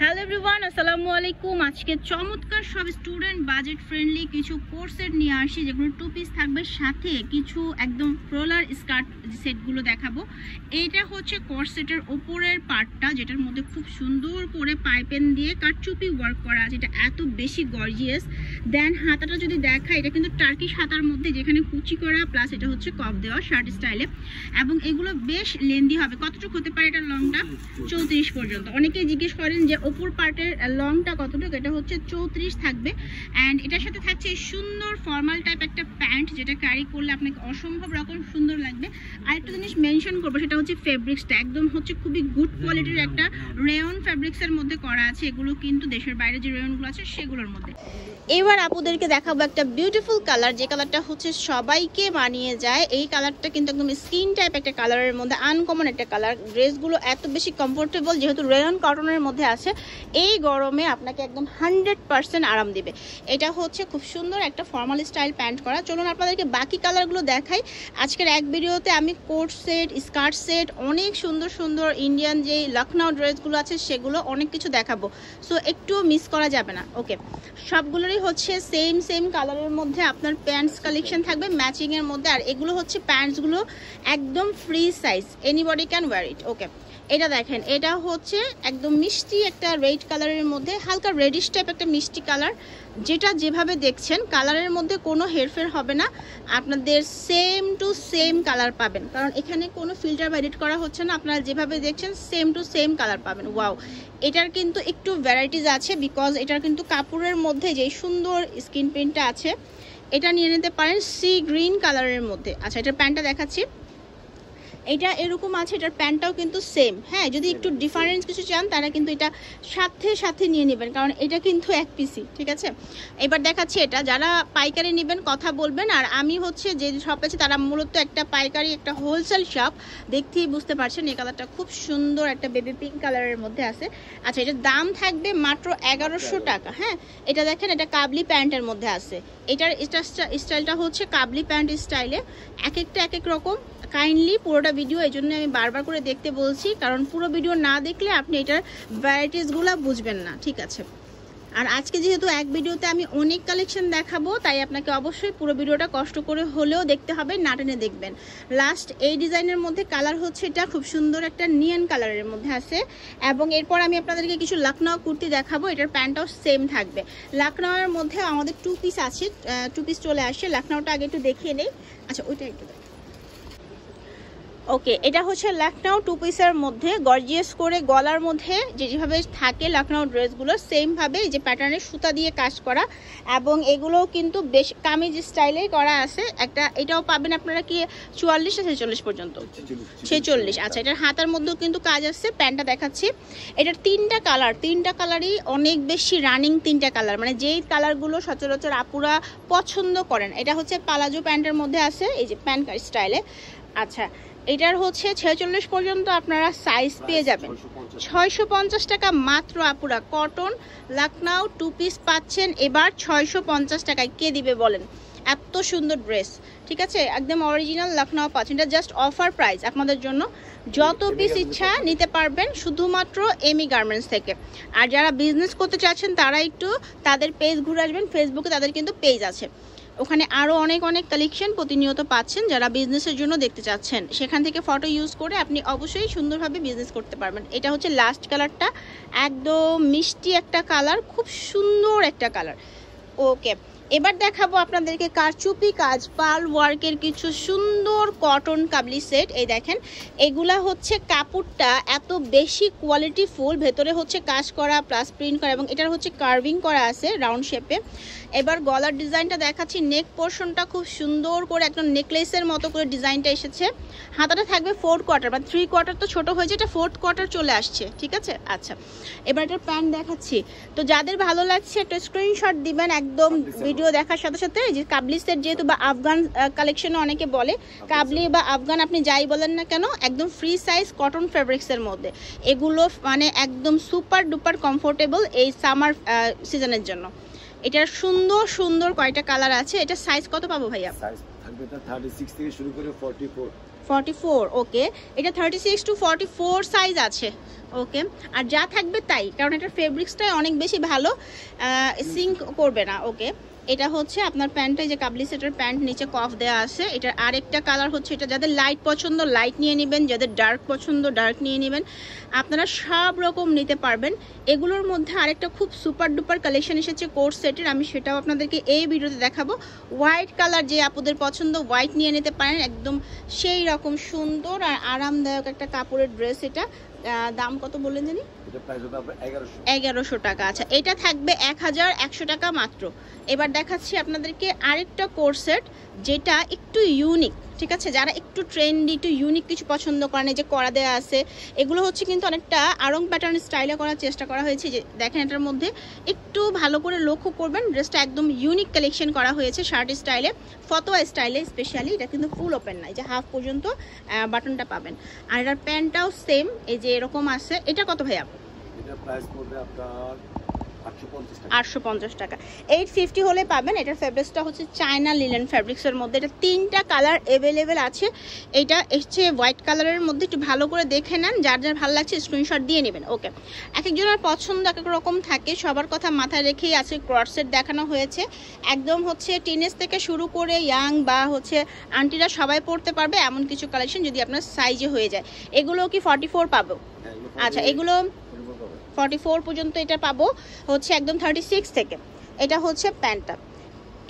Hello everyone আসসালামু আলাইকুম। আজকে চমৎকার সব স্টুডেন্ট বাজেট ফ্রেন্ডলি কিছু কোর্সের নিয়ে আসি, যেগুলো টু পিস থাকবে। সাথে কিছু একদম ফ্রোলার স্কার্ট সেটগুলো দেখাবো। এইটা হচ্ছে সেটের ওপরের পার্টটা যেটার মধ্যে খুব সুন্দর করে পাইপেন দিয়ে কারচুপি ওয়ার্ক করা আছে। এটা এত বেশি গর্জিয়াস দেন হাতাটা যদি দেখা, এটা কিন্তু টার্কিশ হাতার মধ্যে যেখানে কুচি করা প্লাস এটা হচ্ছে কপ দেওয়া শার্ট স্টাইলে এবং এগুলো বেশ লেন্দি হবে। কতটুকু হতে পারে এটা লংটা চৌত্রিশ পর্যন্ত। অনেকেই জিজ্ঞেস করেন যে ওপর পার্টের লংটা কতটুকু? এটা হচ্ছে চৌত্রিশ থাকবে। অ্যান্ড এটার সাথে থাকছে সুন্দর ফর্মাল টাইপ একটা প্যান্ট, যেটা ক্যারি করলে আপনাকে অসম্ভব রকম সুন্দর লাগবে। আরেকটা জিনিস মেনশন করব, সেটা হচ্ছে ফেব্রিক্সটা একদম হচ্ছে খুবই গুড কোয়ালিটির একটা রেয়ন ফেব্রিক্সের মধ্যে করা আছে। এগুলো কিন্তু দেশের বাইরে যে রেয়নগুলো আছে, সেগুলোর মধ্যে। এবার আপুদেরকে দেখাবো একটা বিউটিফুল কালার যে কালারটা হচ্ছে সবাইকে মানিয়ে যায়। এই কালারটা কিন্তু একদম স্কিন টাইপ একটা কালারের মধ্যে আনকমন একটা কালার ড্রেসগুলো এত বেশি কমফোর্টেবল যেহেতু রেয়ন কটনের মধ্যে আছে, এই গরমে আপনাকে একদম হান্ড্রেড পার্সেন্ট আরাম দেবে। এটা হচ্ছে খুব সুন্দর একটা ফর্মাল স্টাইল প্যান্ট করা। চলুন আপনাদেরকে বাকি কালারগুলো দেখাই। আজকের এক ভিডিওতে আমি কোট সেট স্কার্ট সেট অনেক সুন্দর সুন্দর ইন্ডিয়ান যে লখনৌ ড্রেসগুলো আছে, সেগুলো অনেক কিছু দেখাবো। সো একটুও মিস করা যাবে না। ওকে সবগুলোরই হচ্ছে সেম সেম কালারের মধ্যে আপনার প্যান্টস কালেকশন থাকবে ম্যাচিংয়ের মধ্যে। আর এগুলো হচ্ছে প্যান্টসগুলো একদম free size anybody can wear it okay এটা দেখেন, এটা হচ্ছে একদম মিষ্টি একটা রেড কালারের মধ্যে, হালকা রেডিশ টাইপ একটা মিষ্টি কালার। যেটা যেভাবে দেখছেন, কালারের মধ্যে কোনো হেরফের হবে না। আপনাদের সেম টু সেম কালার পাবেন। কারণ এখানে কোনো ফিল্টার বা এডিট করা হচ্ছে না। আপনারা যেভাবে দেখছেন সেম টু সেম কালার পাবেন। ওয়াও এটার কিন্তু একটু ভ্যারাইটিস আছে বিকজ এটার কিন্তু কাপড়ের মধ্যে যে সুন্দর স্কিন প্রিন্টটা আছে, এটা নিয়ে নিতে পারেন সি গ্রিন কালারের মধ্যে। আচ্ছা এটার প্যান্টটা দেখাচ্ছি। এটা এরকম আছে, এটার প্যান্টটাও কিন্তু সেম হ্যাঁ যদি একটু ডিফারেন্স কিছু চান, তারা কিন্তু এটা সাথে সাথে নিয়ে নেবেন, কারণ এটা কিন্তু এক পিসি ঠিক আছে? এবার দেখাচ্ছি এটা। যারা পাইকারি নেবেন, কথা বলবেন, আর আমি হচ্ছে যে শপ আছে, তারা মূলত একটা পাইকারি, একটা হোলসেল শপ দেখতেই বুঝতে পারছেন, এই কালারটা খুব সুন্দর একটা বেবি পিঙ্ক কালারের মধ্যে আছে। আচ্ছা এটার দাম থাকবে মাত্র এগারোশো টাকা হ্যাঁ? এটা দেখেন, এটা কাবলি প্যান্টের মধ্যে আছে। এটার স্টাইলটা হচ্ছে কাবলি প্যান্ট স্টাইলে এক একটা এক এক রকম। কাইন্ডলি পুরোটা ভিডিও এই জন্য আমি বারবার করে দেখতে বলছি, কারণ পুরো ভিডিও না দেখলে আপনি এটার ভ্যারাইটিসগুলো বুঝবেন না, ঠিক আছে? আর আজকে যেহেতু এক ভিডিওতে আমি অনেক কালেকশন দেখাবো, তাই আপনাকে অবশ্যই পুরো ভিডিওটা কষ্ট করে হলেও দেখতে হবে, না টেনে দেখবেন। লাস্ট এই ডিজাইনের মধ্যে কালার হচ্ছে এটা, খুব সুন্দর একটা নিয়ন কালারের মধ্যে আছে। এবং এরপর আমি আপনাদেরকে কিছু লখনৌ কুর্তি দেখাবো, এটার প্যান্টটাও সেম থাকবে। লখনৌয়ের মধ্যে আমাদের টু পিস আছে টু পিস চলে আসে লখনৌটা আগে একটু দেখিয়ে নেই। আচ্ছা ওইটা একটু দেখ। ওকে, এটা হচ্ছে লখনৌ টু পিসের মধ্যে গর্জিয়াস করে গলার মধ্যে যে যেভাবে থাকে লখনৌ ড্রেসগুলো সেমভাবে এই যে প্যাটার্নের সুতা দিয়ে কাজ করা, এবং এগুলোও কিন্তু বেশ কামিজ স্টাইলেই করা আছে। একটা, এটাও পাবেন আপনারা কি চুয়াল্লিশ ছেচল্লিশ পর্যন্ত? ছেচল্লিশ আচ্ছা এটার হাতার মধ্যেও কিন্তু কাজ আছে, প্যান্টটা দেখাচ্ছি। এটার তিনটা কালার তিনটা কালারই অনেক বেশি রানিং তিনটা কালার মানে যেই কালারগুলো সচরাচর আপুরা পছন্দ করেন। এটা হচ্ছে পালাজো প্যান্টের মধ্যে আছে, এই যে প্যান্ট স্টাইলে আচ্ছা এটার হচ্ছে ছেচল্লিশ পর্যন্ত আপনারা সাইজ পেয়ে যাবেন। ছয়শো পঞ্চাশ টাকা মাত্র আপুরা কটন লখনৌ টু পিস পাচ্ছেন। এবার ছয়শো পঞ্চাশ টাকায় কে দিবে বলেন? এত সুন্দর ড্রেস ঠিক আছে? একদম অরিজিনাল লখনৌ পাচ্ছেন। এটা জাস্ট অফার প্রাইস আপনাদের জন্য। যত পিস ইচ্ছা নিতে পারবেন শুধুমাত্র এমি গার্মেন্টস থেকে। আর যারা বিজনেস করতে চাচ্ছেন তারা একটু তাদের পেজ ঘুরে আসবেন। ফেসবুকে তাদের কিন্তু পেজ আছে। ওখানে আরও অনেক অনেক কালেকশন প্রতিনিয়ত পাচ্ছেন যারা বিজনেসের জন্য দেখতে চাচ্ছেন। সেখান থেকে ফটো ইউজ করে আপনি অবশ্যই সুন্দরভাবে বিজনেস করতে পারবেন। এটা হচ্ছে লাস্ট কালারটা একদম মিষ্টি একটা কালার খুব সুন্দর একটা কালার ওকে এবার দেখাবো আপনাদেরকে কারচুপি কাজ, পাল ওয়ার্কের কিছু সুন্দর কটন কাবলি সেট এই দেখেন, এগুলা হচ্ছে কাপড়টা এত বেশি কোয়ালিটি ফুল ভেতরে হচ্ছে কাজ করা প্লাস প্রিন্ট করা এবং এটার হচ্ছে কার্ভিং করা আছে রাউন্ড শেপে এবার গলার ডিজাইনটা দেখাচ্ছি। নেক পোর্শনটা খুব সুন্দর করে একদম নেকলেসের মতো করে ডিজাইনটা এসেছে। হাতাটা থাকবে ফোর্থ কোয়ার্টার মানে থ্রি কোয়ার্টার তো ছোট হয়েছে, এটা ফোর্থ কোয়ার্টার চলে আসছে, ঠিক আছে? আচ্ছা এবার এটার প্যান্ট দেখাচ্ছি। তো যাদের ভালো লাগছে, একটা স্ক্রিনশট দিবেন, একদম ভিডিও দেখার সাথে সাথে যে কাবলি সেট যেহেতু বা আফগান কালেকশনও অনেকে বলে, কাবলি বা আফগান আপনি যাই বলেন না কেন, একদম ফ্রি সাইজ কটন ফেব্রিক্সের মধ্যে। এগুলো মানে একদম সুপার ডুপার কমফোর্টেবল এই সামার সিজনের জন্য। এটার সুন্দর সুন্দর কয়টা কালার আছে। এটা সাইজ কত পাবো ভাইয়া? সাইজ থাকবে তার থার্টি সিক্স থেকে শুরু করে forty four forty four okay এটা thirty six to forty four size আছে ওকে আর যা থাকবে তাই কারণ এটার ফেব্রিক্সটাই অনেক বেশি ভালো। সিঙ্ক করবে না ওকে এটা হচ্ছে আপনার প্যান্টটা যে কাবলি সেটের প্যান্ট নিচে কফ দেওয়া আছে, এটার আরেকটা কালার হচ্ছে এটা যাদের লাইট পছন্দ লাইট নিয়ে নেবেন, যাদের ডার্ক পছন্দ ডার্ক নিয়ে নেবেন, আপনারা সব রকম নিতে পারবেন। এগুলোর মধ্যে আরেকটা খুব সুপার ডুপার কালেকশন এসেছে কোর্স সেটের, আমি সেটাও আপনাদেরকে এই ভিডিওতে দেখাবো। হোয়াইট কালার যে আপুদের পছন্দ হোয়াইট নিয়ে নিতে পারেন, একদম সেই রকম সুন্দর আর আরামদায়ক একটা কাপড়ের ড্রেস এটা। দাম কত বললেন জানি? এগারোশো। টাকা। আচ্ছা এটা থাকবে এক হাজার একশো টাকা মাত্র। এবার দেখাচ্ছি আপনাদেরকে আরেকটা কোর্সেট যেটা একটু ইউনিক ঠিক আছে? যারা একটু ট্রেন্ডি একটু ইউনিক কিছু পছন্দ করেন যে করা দেওয়া আছে, এগুলো হচ্ছে কিন্তু অনেকটা আরং প্যাটার্ন স্টাইলে করার চেষ্টা করা হয়েছে। যে দেখেন এটার মধ্যে একটু ভালো করে লক্ষ্য করবেন ড্রেসটা একদম ইউনিক কালেকশন করা হয়েছে শার্ট স্টাইলে ফতোয়া স্টাইলে স্পেশালি এটা কিন্তু ফুল ওপেন নাই যে হাফ পর্যন্ত বাটনটা পাবেন। আর এটার প্যান্টটাও সেম এই যে এরকম আছে। এটা কত ভাইয়া? এটা প্রাইস পড়বে আপনার টাকা। হলে পাবেন এটার ফেব্রিক্সটা হচ্ছে চায়না লিলেন ফেব্রিক্সের মধ্যে। এটা তিনটা কালার অ্যাভেলেবেল আছে। এটা হোয়াইট কালারের মধ্যে একটু ভালো করে দেখে নেন। যার যার ভালো লাগছে স্ক্রিনশট দিয়ে নেবেন। ওকে এক একজনের পছন্দ এক এক রকম থাকে সবার কথা মাথায় রেখেই আছে ক্রসেট দেখানো হয়েছে। একদম হচ্ছে টিনেজ থেকে শুরু করে ইয়াং বা হচ্ছে আন্টিরা সবাই পড়তে পারবে এমন কিছু কালেকশন যদি আপনার সাইজে হয়ে যায়। এগুলো কি ফর্টি ফোর পাবো? হ্যাঁ, আচ্ছা এগুলো 44 পাবে। ফর্টি ফোর পর্যন্ত এটা পাবো হচ্ছে একদম থার্টি সিক্স থেকে। এটা হচ্ছে প্যান্টটা।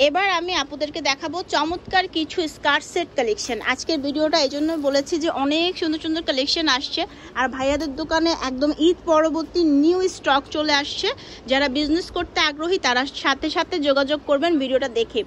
এবার আমি আপুদেরকে দেখাবো চমৎকার কিছু স্কার্ট সেট কালেকশন। আজকের ভিডিওটা এই জন্য বলেছি যে অনেক সুন্দর সুন্দর কালেকশন আসছে আর ভাইয়াদের দোকানে একদম ঈদ পরবর্তী নিউ স্টক চলে আসছে। যারা বিজনেস করতে আগ্রহী তারা সাথে সাথে যোগাযোগ করবেন ভিডিওটা দেখে।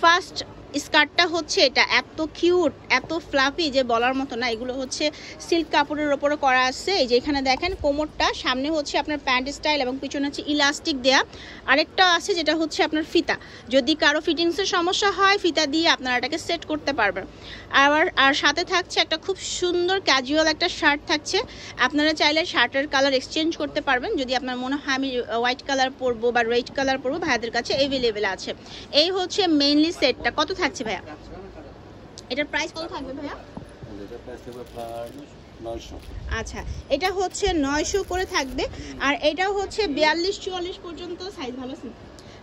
ফার্স্ট স্কার্টটা হচ্ছে এটা এত কিউট এত ফ্লাফি যে বলার মতো না। এগুলো হচ্ছে সিল্ক কাপড়ের ওপরে করা আছে। এই যে এখানে দেখেন, কোমরটা, সামনে হচ্ছে আপনার প্যান্ট স্টাইল এবং পিছনে হচ্ছে ইলাস্টিক দেয়া। আরেকটা আছে যেটা হচ্ছে আপনার ফিতা। যদি কারও ফিটিংসের সমস্যা হয়, ফিতা দিয়ে আপনারা এটাকে সেট করতে পারবেন। আবার, আর সাথে থাকছে একটা খুব সুন্দর ক্যাজুয়াল একটা শার্ট থাকছে। আপনারা চাইলে শার্টের কালার এক্সচেঞ্জ করতে পারবেন। যদি আপনার মনে হয়, আমি হোয়াইট কালার পরবো বা রেড কালার পরবো, ভাইয়াদের কাছে অ্যাভেলেবেল আছে। এই হচ্ছে মেইনলি সেটটা কত থাকছে ভাইয়া? এটার প্রাইস কত থাকবে ভাইয়া? এটা প্রাইস হবে আপনার নয়শো। আচ্ছা এটা হচ্ছে নয়শো করে থাকবে। আর এটা হচ্ছে বিয়াল্লিশ চুয়াল্লিশ পর্যন্ত সাইজ ভালো আছে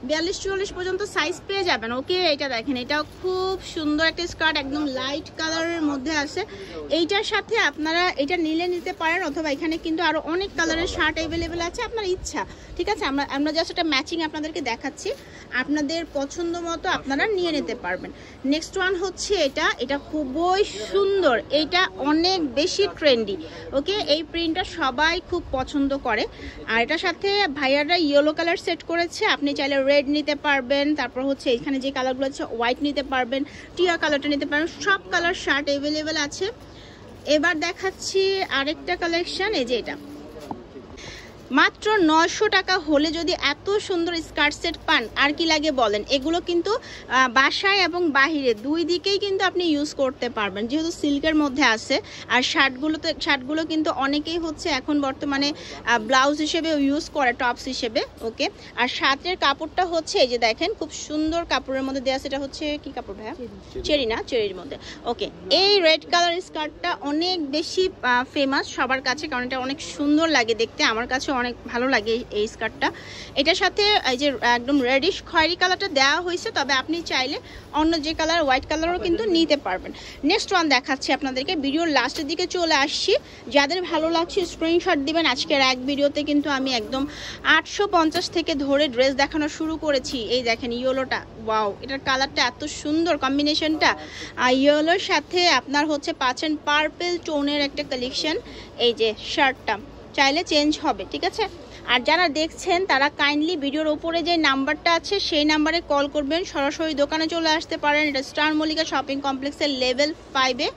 বিয়াল্লিশ চুয়াল্লিশ পর্যন্ত সাইজ পেয়ে যাবেন। ওকে, এটা দেখেন, এটাও খুব সুন্দর একটা স্কার্ট একদম লাইট কালারের মধ্যে আছে। এইটার সাথে আপনারা এটা নিলে নিতে পারেন, অথবা এখানে কিন্তু আরও অনেক কালারের শার্ট অ্যাভেলেবেল আছে, আপনার ইচ্ছা। ঠিক আছে? আমরা আমরা জাস্ট একটা ম্যাচিং আপনাদেরকে দেখাচ্ছি। আপনাদের পছন্দ মতো আপনারা নিয়ে নিতে পারবেন। নেক্সট ওয়ান হচ্ছে এটা। এটা খুবই সুন্দর। এটা অনেক বেশি ট্রেন্ডি ওকে? এই প্রিন্টটা সবাই খুব পছন্দ করে। আর এটার সাথে ভাইয়ারা ইয়েলো কালার সেট করেছে। আপনি চাইলে রেড নিতে পারবেন, তারপর হচ্ছে এখানে যে কালারগুলো আছে হোয়াইট নিতে পারবেন, টিয়া কালারটা নিতে পারবেন, সব কালার শার্ট অ্যাভেলেবেল আছে। এবার দেখাচ্ছি আরেকটা কালেকশান এই যে এটা। মাত্র নয়শো টাকা হলে যদি এত সুন্দর স্কার্ট সেট পান আর কি লাগে বলেন? এগুলো কিন্তু বাসায় এবং বাহিরে দুই দিকেই কিন্তু আপনি ইউজ করতে পারবেন। যেহেতু সিল্কের মধ্যে আছে আর শার্টগুলোতে শার্টগুলো কিন্তু অনেকেই হচ্ছে এখন বর্তমানে ব্লাউজ হিসেবে ইউজ করে টপস হিসেবে ওকে আর শার্টের কাপড়টা হচ্ছে এই যে দেখেন খুব সুন্দর কাপড়ের মধ্যে দেওয়া সেটা হচ্ছে কি কাপড় ভাইয়া? চেরি না চেরির মধ্যে। ওকে এই রেড কালার স্কার্টটা অনেক বেশি ফেমাস সবার কাছে কারণ এটা অনেক সুন্দর লাগে দেখতে। আমার কাছে অনেক ভালো লাগে এই- স্কার্টটা এটার সাথে এই যে একদম রেডিশ খয়েরি কালারটা দেওয়া হয়েছে তবে আপনি চাইলে অন্য যে কালার হোয়াইট কালারও কিন্তু নিতে পারবেন। নেক্সট ওয়ান দেখাচ্ছি আপনাদেরকে ভিডিওর লাস্টের দিকে চলে আসছি। যাদের ভালো লাগছে স্ক্রিনশট দিবেন। আজকের এক ভিডিওতে কিন্তু আমি একদম আটশো পঞ্চাশ থেকে ধরে ড্রেস দেখানো শুরু করেছি। এই দেখেন ইয়েলোটা ওয়াও এটার কালারটা এত সুন্দর কম্বিনেশনটা আর ইয়েলোর সাথে আপনার হচ্ছে পাচ্ছেন পার্পেল টোনের একটা কালেকশন এই যে শার্টটা চাইলে চেঞ্জ হবে ঠিক আছে? আর যারা দেখছেন, তারা কাইন্ডলি ভিডিওর উপরে যে নাম্বারটা আছে, সেই নাম্বারে কল করবেন। সরাসরি দোকানে চলে আসতে পারেন। এটা স্টার মল্লিকা শপিং কমপ্লেক্সের লেভেল ফাইভে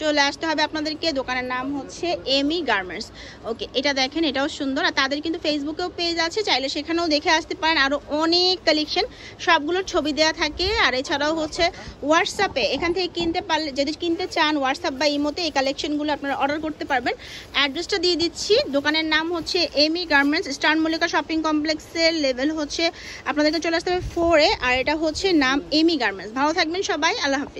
চলে আসতে হবে আপনাদেরকে। দোকানের নাম হচ্ছে এমি গার্মেন্টস। ওকে, এটা দেখেন, এটাও সুন্দর। আর তাদের কিন্তু ফেসবুকেও পেজ আছে, চাইলে সেখানেও দেখে আসতে পারেন। আরও অনেক কালেকশন সবগুলোর ছবি দেওয়া থাকে। আর এছাড়াও হচ্ছে হোয়াটসঅ্যাপে এখান থেকে কিনতে পারলে, যদি কিনতে চান হোয়াটসঅ্যাপ বা ইমোতে এই কালেকশনগুলো আপনারা অর্ডার করতে পারবেন। অ্যাড্রেসটা দিয়ে দিচ্ছি। দোকানের নাম হচ্ছে Amy garments star Mallika shopping কমপ্লেক্সের লেভেল হচ্ছে, আপনাদেরকে চলে আসতে হবে ফোরে আর এটা হচ্ছে নাম এমি গার্মেন্টস। ভালো থাকবেন সবাই, আল্লাহ হাফিজ।